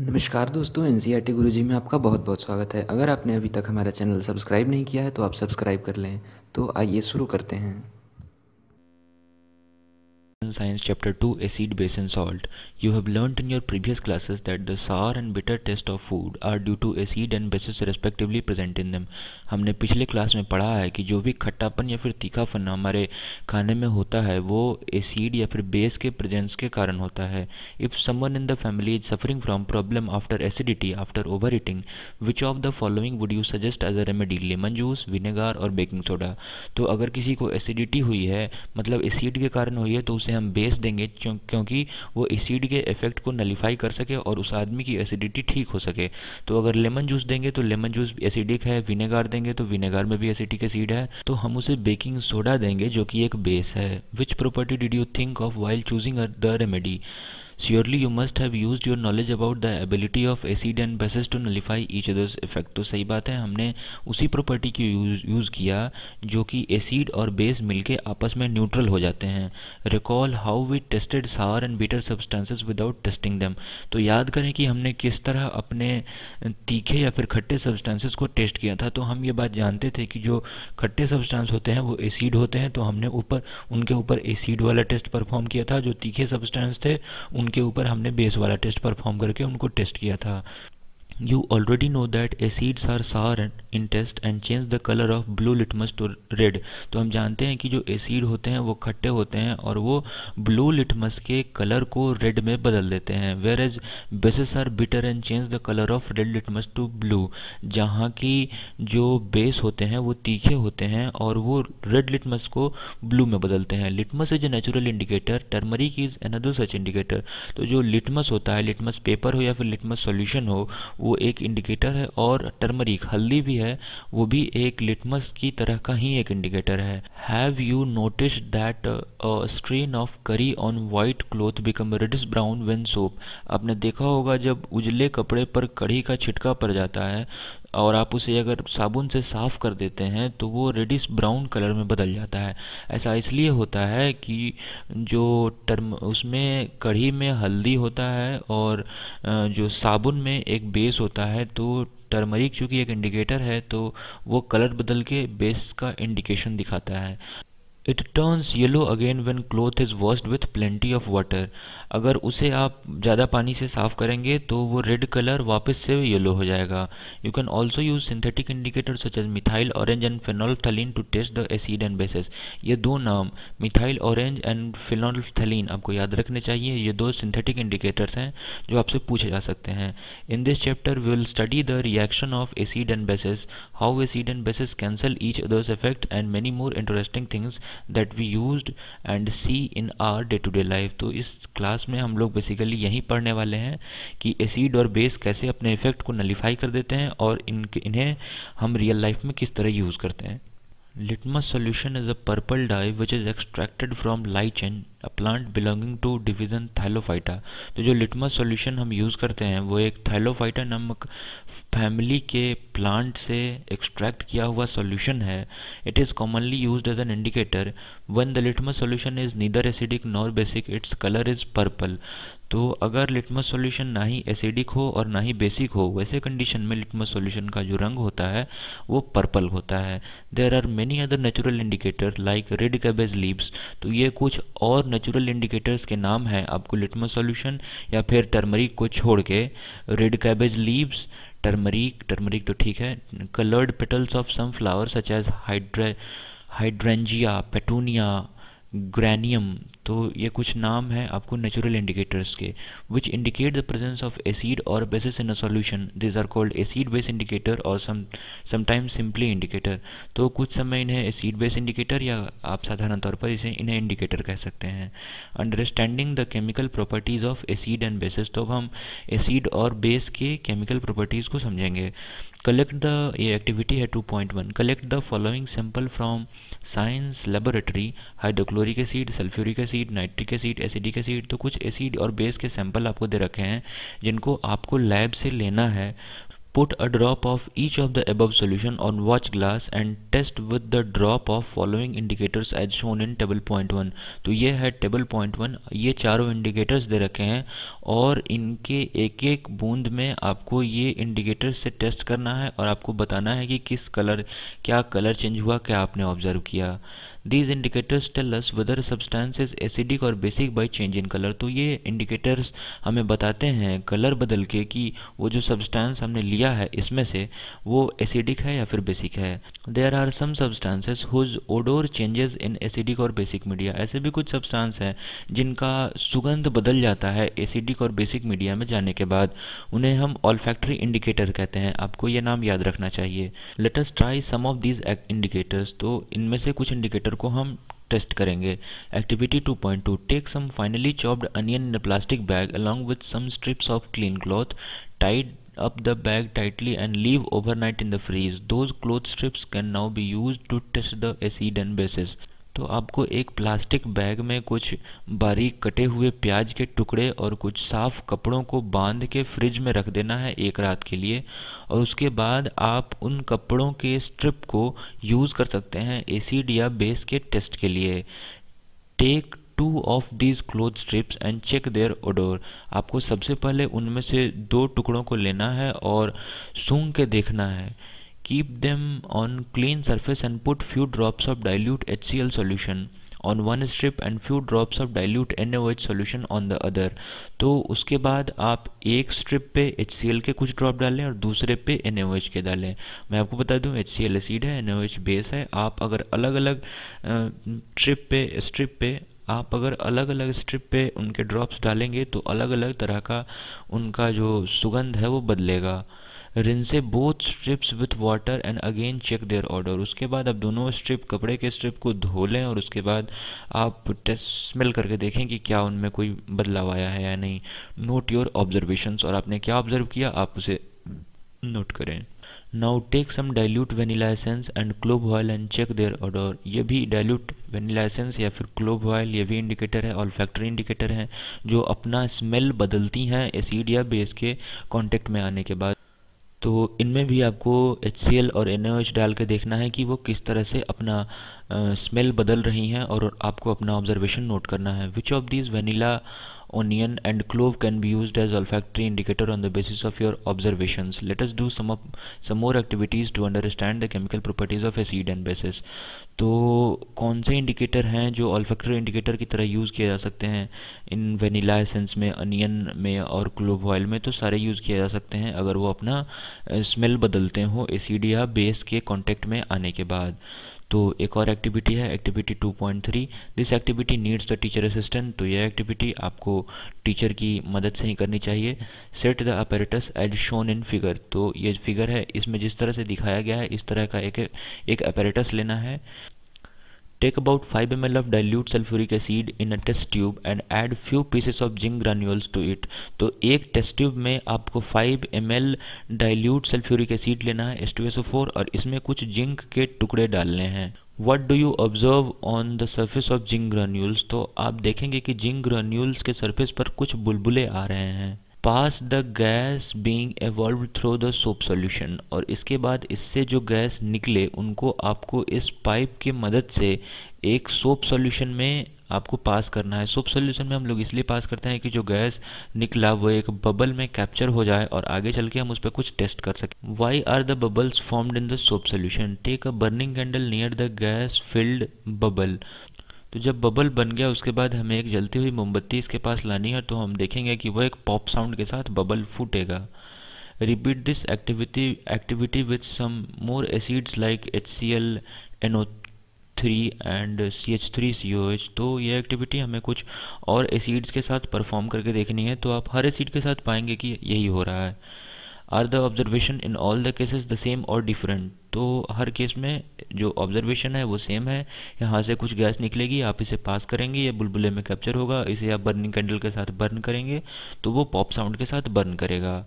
नमस्कार दोस्तों N C R गुरुजी में आपका बहुत बहुत स्वागत है। अगर आपने अभी तक हमारा चैनल सब्सक्राइब नहीं किया है तो आप सब्सक्राइब कर लें। तो आइए शुरू करते हैं। Science Chapter 2 Acid, Base and Salt. You have learnt in your previous classes that the sour and bitter taste of food are due to acid and bases respectively present in them. हमने पिछले class में पढ़ा है कि जो भी खट्टापन या फिर तीखापन हमारे खाने में होता है वो एसिड या फिर बेस के प्रेजेंस के कारण होता है if someone in the family is suffering from problem after acidity after over eating which of the following would you suggest as a remedy lemon juice vinegar और बेकिंग सोडा तो अगर किसी को एसिडिटी हुई है मतलब एसिड के कारण हुई है तो उसे हम बेस देंगे क्योंकि वो एसिड के इफ़ेक्ट को नलीफाई कर सके और उस आदमी की एसिडिटी ठीक हो सके। तो अगर लेमन जूस देंगे तो लेमन जूस एसिडिक है विनेगार देंगे तो विनेगार में भी एसिडिक एसिड है। तो हम उसे बेकिंग सोडा देंगे, जो कि एक बेस है। Which property did you think of while choosing the remedy Surely you must have used your knowledge about the ability of acid and bases to nullify each other's effect. तो सही बात है, हमने उसी प्रॉपर्टी की use किया जो कि एसिड और बेस मिलके आपस में न्यूट्रल हो जाते हैं। Recall how we tested sour and bitter substances without tasting them तो याद करें कि हमने किस तरह अपने तीखे या फिर खट्टे सब्सटेंसेस को टेस्ट किया था। तो हम ये बात जानते थे कि जो खट्टे सब्सटेंस होते हैं, वो एसिड होते हैं। तो हमने ऊपर, उनके ऊपर एसिड वाला टेस्ट परफॉर्म किया था। जो तीखे सब्सटेंस थे उन उनके ऊपर हमने बेस वाला टेस्ट परफॉर्म करके उनको टेस्ट किया था। You already know that acids are sour in taste and change the color of blue litmus to red. तो हम जानते हैं कि जो एसिड होते हैं, वो खट्टे होते हैं और वो ब्लू लिटमस के कलर को रेड में बदल देते हैं। Whereas bases are bitter and change the colour of red litmus to blue जहाँ की जो बेस होते हैं, वो तीखे होते हैं और वो रेड लिटमस को ब्लू में बदलते हैं। Litmus is a natural indicator turmeric is another such indicator तो जो लिटमस होता है लिटमस पेपर हो या फिर लिटमस सोल्यूशन हो, वो वो एक इंडिकेटर है और टर्मरिक हल्दी भी है, वो भी एक लिटमस की तरह का ही एक इंडिकेटर है। Have you notice that stain of curry on white cloth become reddish brown when soap आपने देखा होगा जब उजले कपड़े पर कढ़ी का छिटका पड़ जाता है और आप उसे अगर साबुन से साफ़ कर देते हैं तो वो रेडिस ब्राउन कलर में बदल जाता है। ऐसा इसलिए होता है कि जो टर्म उसमें कढ़ी में हल्दी होता है और जो साबुन में एक बेस होता है तो टर्मरिक चूँकि एक इंडिकेटर है तो वो कलर बदल के बेस का इंडिकेशन दिखाता है। It turns yellow again when cloth is washed with plenty of water अगर उसे आप ज़्यादा पानी से साफ़ करेंगे तो वो रेड कलर वापस से येलो हो जाएगा। You can also use synthetic indicator such as methyl orange and phenolphthalein to test the acid and bases ये दो नाम मिथाइल ऑरेंज एंड फिनॉल्थलीन आपको याद रखने चाहिए। ये दो सिंथेटिक इंडिकेटर्स हैं जो आपसे पूछे जा सकते हैं। In this chapter we will study the reaction of acid and bases how acid and bases cancel each others effect and many more interesting things that we use and see in our day to day life तो इस class में हम लोग basically यही पढ़ने वाले हैं कि एसिड और बेस कैसे अपने इफ़ेक्ट को नलीफाई कर देते हैं और इन इन्हें हम रियल लाइफ में किस तरह यूज़ करते हैं। Litmus Litmus is a a purple dye is extracted extracted from lichen, a plant belonging to division Thylophyta. तो जो लिटमस सॉल्यूशन हम यूज़ करते हैं, वो एक थैलोफाइटा नामक फैमिली के प्लांट से एक्सट्रैक्ट किया हुआ सॉल्यूशन है। It is commonly used as an indicator when the litmus solution is neither acidic nor basic its colour is purple तो अगर लिटमस सॉल्यूशन ना ही एसिडिक हो और ना ही बेसिक हो, वैसे कंडीशन में लिटमस सॉल्यूशन का जो रंग होता है, वो पर्पल होता है। There are many other natural indicator like red cabbage leaves तो ये कुछ और नेचुरल इंडिकेटर्स के नाम हैं आपको लिटमो सॉल्यूशन या फिर टर्मरिक को छोड़ के red cabbage leaves turmeric turmeric तो ठीक है coloured petals of some flower such as hydrangea hydrangea petunia geranium तो ये कुछ नाम है आपको नेचुरल इंडिकेटर्स के which indicate the presence of acid और bases in a solution this are called acid base indicator और सम समटाइम्स सिंपली इंडिकेटर तो कुछ समय इन्हें एसिड बेस इंडिकेटर या आप साधारण तौर पर इसे इन्हें इंडिकेटर कह सकते हैं। Understanding the chemical properties of acid and bases तो अब हम एसिड और बेस के केमिकल प्रॉपर्टीज़ को समझेंगे। कलेक्ट द ये एक्टिविटी है 2.1 collect the following sample from science laboratory hydrochloric acid sulphuric acid nitric acid, acetic acid तो कुछ एसिड और बेस के सैंपल आपको दे रखे हैं, जिनको आपको लैब से लेना है। Put a drop of each of the above solution on watch glass and test with the drop of following indicators as shown in table point one तो ये है टेबल पॉइंट वन ये चारों इंडिकेटर्स दे रखे हैं और इनके एक एक बूंद में आपको ये इंडिकेटर्स से टेस्ट करना है और आपको बताना है कि किस कलर क्या कलर चेंज हुआ, क्या आपने ऑब्ज़र्व किया। These indicators tell us whether substance acidic और basic by change in colour तो ये इंडिकेटर्स हमें बताते हैं कलर बदल के कि वो जो सब्सटेंस हमने लिया है, इसमें से वो एसिडिक है या फिर बेसिक है। There are some substances whose odour changes in acidic और बेसिक मीडिया ऐसे भी कुछ सब्सटेंस हैं जिनका सुगंध बदल जाता है एसिडिक और बेसिक मीडिया में जाने के बाद। उन्हें हम ऑलफैक्ट्री इंडिकेटर कहते हैं। आपको ये नाम याद रखना चाहिए। Let us try some of these indicators तो इनमें से कुछ इंडिकेटर को हम टेस्ट करेंगे। Activity 2.2 take some finely chopped onion in plastic bag along with some strips of clean cloth tied up the bag tightly and leave overnight in the freeze. Those cloth strips can now be used to test the acid and bases. तो आपको एक plastic bag में कुछ बारीक कटे हुए प्याज के टुकड़े और कुछ साफ़ कपड़ों को बाँध के फ्रिज में रख देना है एक रात के लिए और उसके बाद आप उन कपड़ों के स्ट्रिप को यूज़ कर सकते हैं एसिड या बेस के टेस्ट के लिए। Take two of these cloth strips and check their odour आपको सबसे पहले उनमें से दो टुकड़ों को लेना है और सूंघ के देखना है। Keep them on clean surface and put few drops of dilute H C L solution on one strip and few drops of dilute N O H solution on the other तो उसके बाद आप एक स्ट्रिप पे H C L के कुछ drop डालें और दूसरे पे एन ओ एच के डालें। मैं आपको बता दूँ एच सी एल एसिड है एन ओ एच बेस है। आप अगर अलग अलग ट्रिप पे स्ट्रिप पे आप अगर अलग अलग स्ट्रिप पे उनके ड्रॉप्स डालेंगे तो अलग अलग तरह का उनका जो सुगंध है, वो बदलेगा। Rinse both strips with water and again check their odour उसके बाद आप दोनों स्ट्रिप कपड़े के स्ट्रिप को धो लें और उसके बाद आप टेस्ट स्मेल करके देखें कि क्या उनमें कोई बदलाव आया है या नहीं। नोट योर ऑब्जर्वेशंस और आपने क्या ऑब्ज़र्व किया, आप उसे नोट करें। Now take some dilute vanilla essence and clove oil and check their odour ये भी डाइल्यूट वेनिला एसेंस या फिर क्लोव ऑयल ये भी इंडिकेटर है और फैक्ट्री इंडिकेटर हैं, जो अपना स्मेल बदलती हैं एसिड या बेस के कॉन्टेक्ट में आने के बाद। तो इनमें भी आपको एचसीएल और एन डाल के देखना है कि वो किस तरह से अपना स्मेल बदल रही हैं और आपको अपना ऑब्जर्वेशन नोट करना है। Which of these vanilla onion and clove can be used as olfactory indicator on the basis of your observations let us do some of some more activities to understand the chemical properties of acid and bases तो कौन से indicator हैं जो olfactory indicator की तरह use किए जा सकते हैं इन वेनिला एसेंस में अनियन में और क्लोव ऑयल में तो सारे यूज़ किए जा सकते हैं अगर वो अपना स्मेल बदलते हो एसिड या बेस के कांटेक्ट में आने के बाद तो एक और एक्टिविटी है activity 2.3 this activity needs the teacher assistant तो यह एक्टिविटी आपको टीचर की मदद से ही करनी चाहिए। Set the apparatus as shown in figure तो ये फिगर है, इसमें जिस तरह से दिखाया गया है, इस तरह का एक एक अपेरेटस लेना है। Take about 5 ml of dilute sulfuric acid in a test tube and add few pieces of zinc granules to it. तो एक टेस्ट ट्यूब में आपको 5 ml डाइल्यूट सल्फ्यूरिक एसिड लेना है H2SO4 और इसमें कुछ जिंक के टुकड़े डालने हैं। What do you observe on the surface of zinc granules तो आप देखेंगे कि जिंक ग्रान्यूल्स के सर्फेस पर कुछ बुलबुले आ रहे हैं। Pass the gas being evolved through the soap solution और इसके बाद इससे जो गैस निकले, उनको आपको इस पाइप की मदद से एक सोप सॉल्यूशन में आपको पास करना है। सोप सॉल्यूशन में हम लोग इसलिए पास करते हैं कि जो गैस निकला, वो एक बबल में कैप्चर हो जाए और आगे चल के हम उस पर कुछ टेस्ट कर सकें। Why are the bubbles formed in the soap solution take a burning candle near the gas filled bubble तो जब बबल बन गया, उसके बाद हमें एक जलती हुई मोमबत्ती इसके पास लानी है तो हम देखेंगे कि वह एक पॉप साउंड के साथ bubble फूटेगा। Repeat this activity activity with some more acids like H C L N O three and C H three C O H तो ये एक्टिविटी हमें कुछ और एसिड्स के साथ परफॉर्म करके देखनी है तो आप हर एसिड के साथ पाएँगे कि यही हो रहा है। Are the observation in all the cases the same और डिफरेंट तो हर केस में जो ऑब्जर्वेशन है वो सेम है। यहाँ से कुछ गैस निकलेगी, आप इसे पास करेंगे, या बुलबुले में कैप्चर होगा, इसे आप बर्निंग कैंडल के साथ बर्न करेंगे तो वो पॉप साउंड के साथ बर्न करेगा।